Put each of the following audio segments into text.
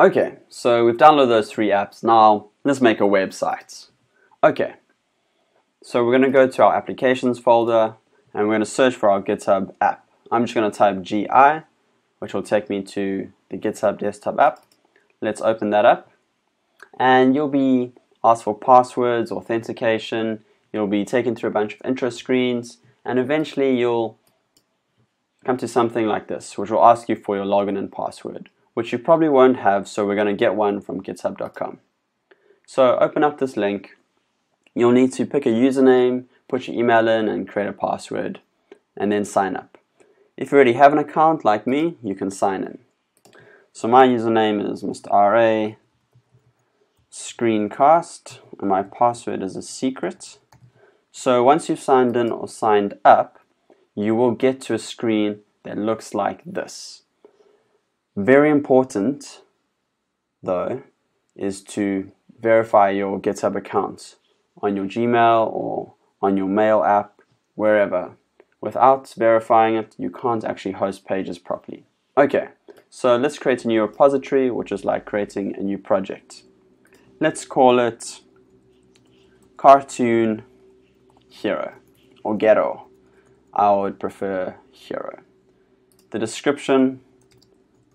Okay, so we've downloaded those three apps. Now let's make a website. Okay, so we're going to go to our applications folder and we're going to search for our GitHub app. I'm just going to type GI, which will take me to the GitHub desktop app. Let's open that up. And you'll be asked for passwords, authentication, you'll be taken through a bunch of intro screens, and eventually you'll come to something like this, which will ask you for your login and password, which you probably won't have, so we're going to get one from github.com. So open up this link. You'll need to pick a username, put your email in, and create a password, and then sign up. If you already have an account like me, you can sign in. So my username is Mr. RA screencast, and my password is a secret. So once you've signed in or signed up, you will get to a screen that looks like this. Very important, though, is to verify your GitHub account on your Gmail or on your mail app, wherever. Without verifying it, you can't actually host pages properly. Okay, so let's create a new repository, which is like creating a new project. Let's call it Cartoon Hero or Ghetto. I would prefer Hero. The description,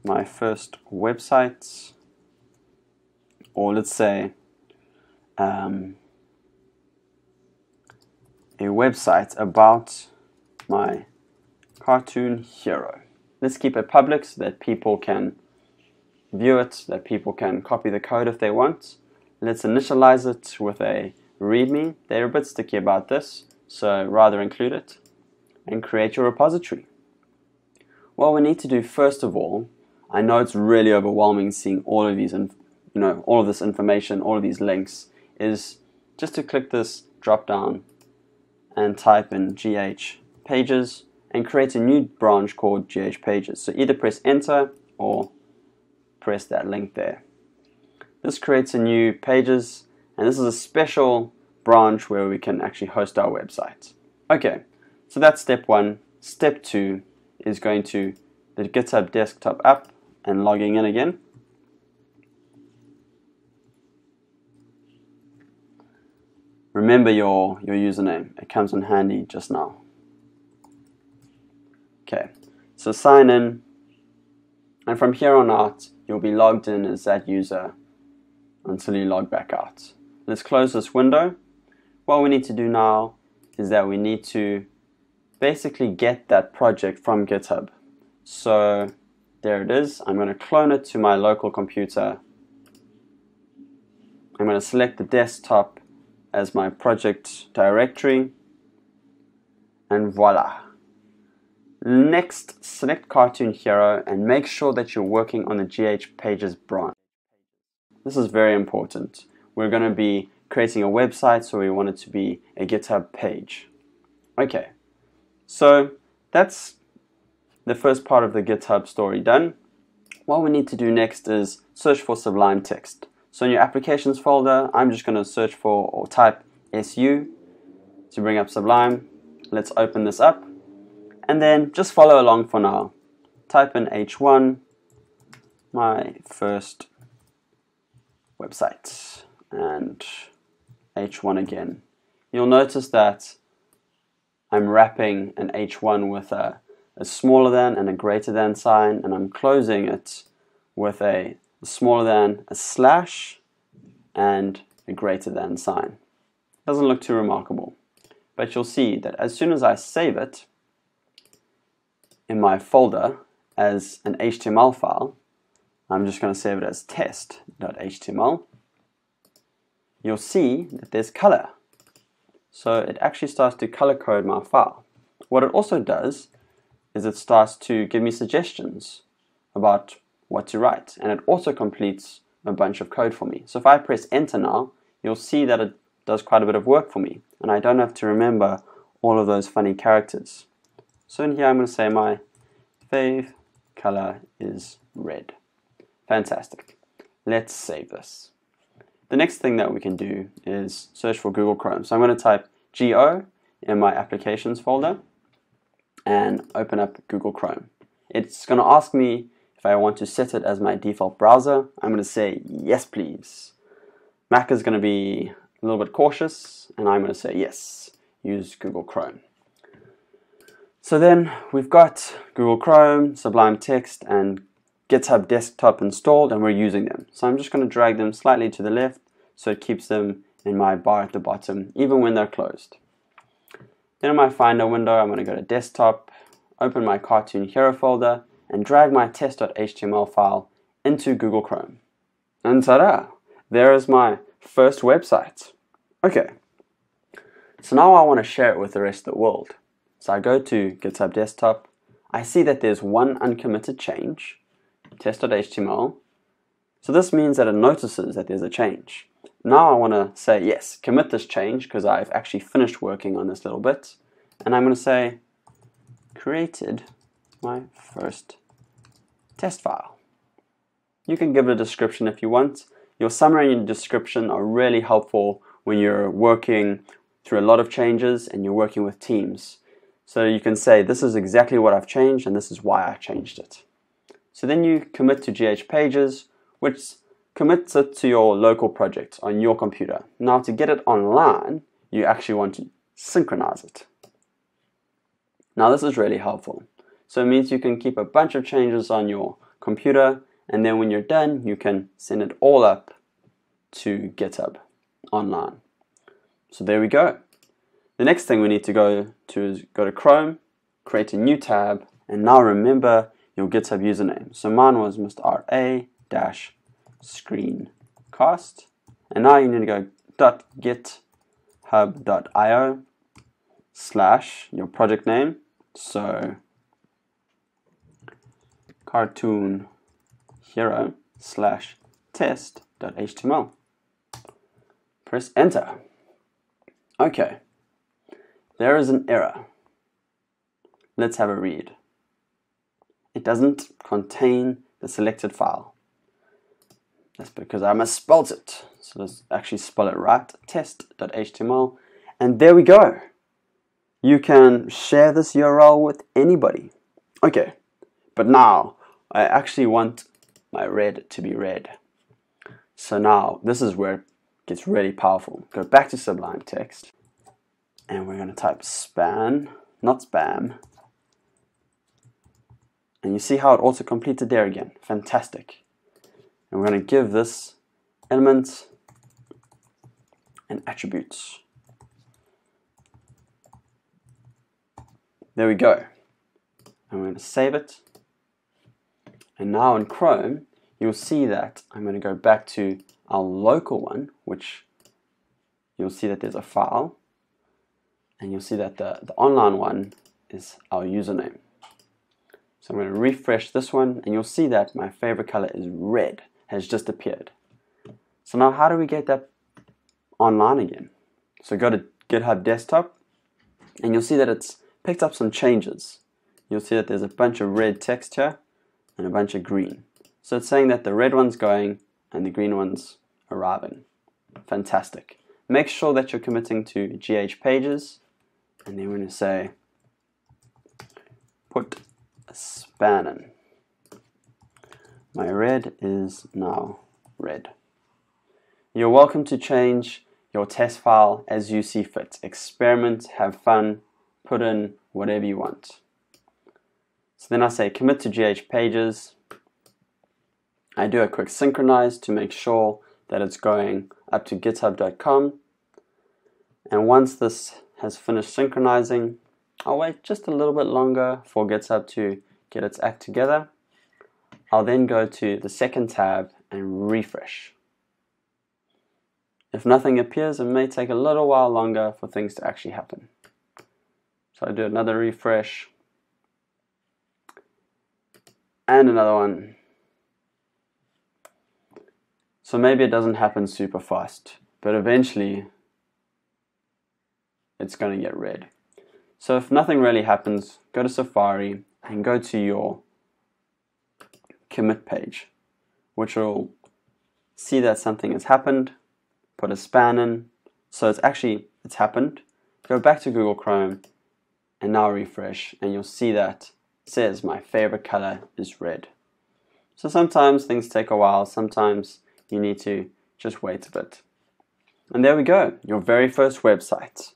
my first website, or let's say um, a website about my cartoon hero. Let's keep it public so that people can view it, that people can copy the code if they want. Let's initialize it with a README. They're a bit sticky about this, so rather include it and create your repository. What we need to do first of all, I know it's really overwhelming seeing all of these, and you know, all of this information, all of these links, is just to click this drop down and type in GH pages and create a new branch called GH pages. So either press enter or press that link there. This creates a new pages and this is a special branch where we can actually host our website. Okay, so that's step one. Step two is going to the GitHub desktop app and logging in again. Remember your, your username. It comes in handy just now. Okay, so sign in. And from here on out, you'll be logged in as that user until you log back out. Let's close this window. What we need to do now is that we need to basically get that project from GitHub. So there it is. I'm going to clone it to my local computer. I'm going to select the desktop as my project directory and voila. Next, select Cartoon Hero and make sure that you're working on the GH Pages branch. This is very important. We're going to be creating a website, so we want it to be a GitHub page. Okay, so that's the first part of the GitHub story done. What we need to do next is search for Sublime Text. So in your applications folder, I'm just going to search for or type SU to bring up Sublime. Let's open this up and then just follow along for now. Type in H1, my first website, and H1 again. You'll notice that I'm wrapping an H1 with a, a smaller than and a greater than sign, and I'm closing it with a smaller than, a slash, and a greater than sign. Doesn't look too remarkable, but you'll see that as soon as I save it in my folder as an HTML file, I'm just going to save it as test.html, you'll see that there's color. So it actually starts to color code my file. What it also does is it starts to give me suggestions about what to write and it also completes a bunch of code for me. So if I press enter now, you'll see that it does quite a bit of work for me and I don't have to remember all of those funny characters. So in here I'm going to say my fave color is red. Fantastic. Let's save this. The next thing that we can do is search for Google Chrome. So I'm going to type GO in my applications folder and open up Google Chrome. It's going to ask me If I want to set it as my default browser, I'm going to say yes, please. Mac is going to be a little bit cautious, and I'm going to say yes, use Google Chrome. So then we've got Google Chrome, Sublime Text, and GitHub Desktop installed, and we're using them. So I'm just going to drag them slightly to the left so it keeps them in my bar at the bottom, even when they're closed. In my Finder window, I'm going to go to Desktop, open my Cartoon Hero folder, and drag my test.html file into Google Chrome. And ta-da! There is my first website. Okay, so now I want to share it with the rest of the world. So I go to GitHub Desktop, I see that there's one uncommitted change, test.html. So this means that it notices that there's a change. Now I want to say, yes, commit this change because I've actually finished working on this little bit. And I'm going to say, created my first test file. You can give it a description if you want. Your summary and description are really helpful when you're working through a lot of changes and you're working with teams. So you can say, this is exactly what I've changed and this is why I changed it. So then you commit to GH Pages, which commits it to your local project on your computer. Now to get it online, you actually want to synchronize it. Now this is really helpful. So it means you can keep a bunch of changes on your computer and then when you're done, you can send it all up to GitHub online. So there we go. The next thing we need to go to is go to Chrome, create a new tab, and now remember your GitHub username. So mine was Mr. RA dash screencast. And now you need to go dot github.io slash your project name. So cartoon hero slash test.html. Press enter. Okay, there is an error. Let's have a read. It doesn't contain the selected file. That's because I misspelled it. So let's actually spell it right, test.html. And there we go. You can share this URL with anybody. Okay, but now I actually want my red to be red. So now this is where it gets really powerful. Go back to Sublime Text and we're going to type span, not spam. And you see how it auto completed there again. Fantastic. And we're going to give this element an attribute. There we go. I'm going to save it. And now in Chrome, you'll see that I'm going to go back to our local one, which you'll see that there's a file. And you'll see that the, the online one is our username. So I'm going to refresh this one, and you'll see that my favorite color is red has just appeared. So now how do we get that online again? So go to GitHub Desktop and you'll see that it's picked up some changes. You'll see that there's a bunch of red text here and a bunch of green. So it's saying that the red one's going and the green one's arriving. Fantastic. Make sure that you're committing to GH pages and then we're going to say put a span in. My red is now red. You're welcome to change your test file as you see fit. Experiment, have fun, put in whatever you want. So then I say commit to GH pages. I do a quick synchronize to make sure that it's going up to github.com. And once this has finished synchronizing, I'll wait just a little bit longer for GitHub to get its act together. I'll then go to the second tab and refresh. If nothing appears, it may take a little while longer for things to actually happen. So I do another refresh and another one. So maybe it doesn't happen super fast, but eventually it's going to get red. So if nothing really happens, go to Safari and go to your commit page, which will see that something has happened, put a span in, so it's actually, it's happened. Go back to Google Chrome and now refresh and you'll see that says my favorite color is red. So sometimes things take a while, sometimes you need to just wait a bit. And there we go, your very first website.